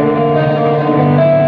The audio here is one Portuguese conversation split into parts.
so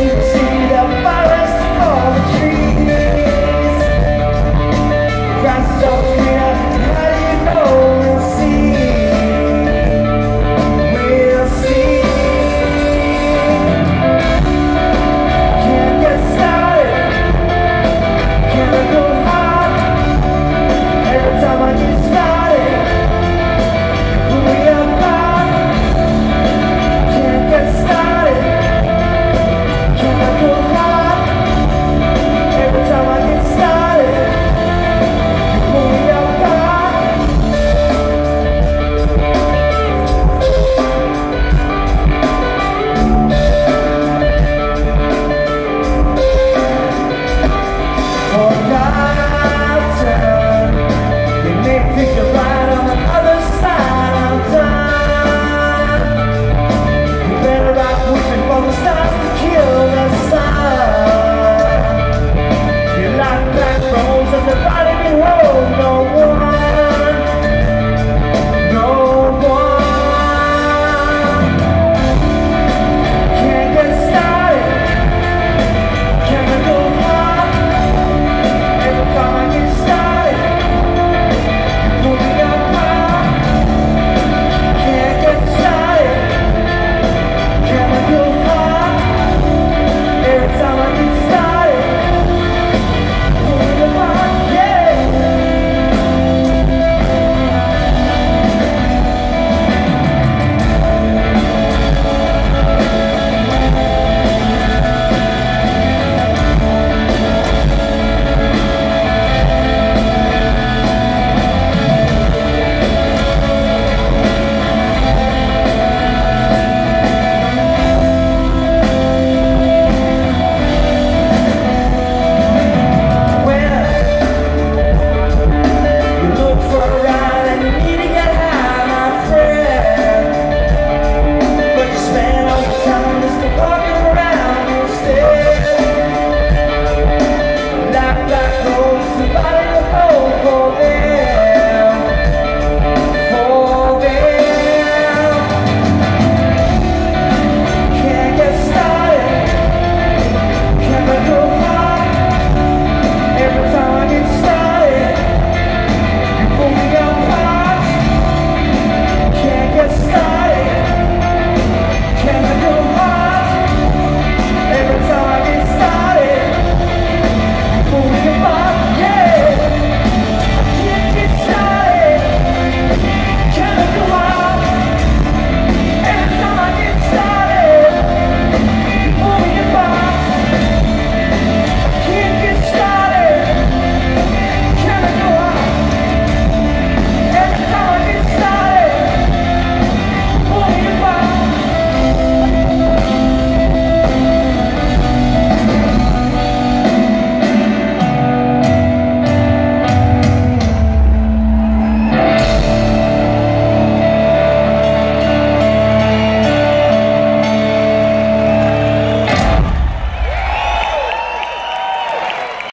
Thank you.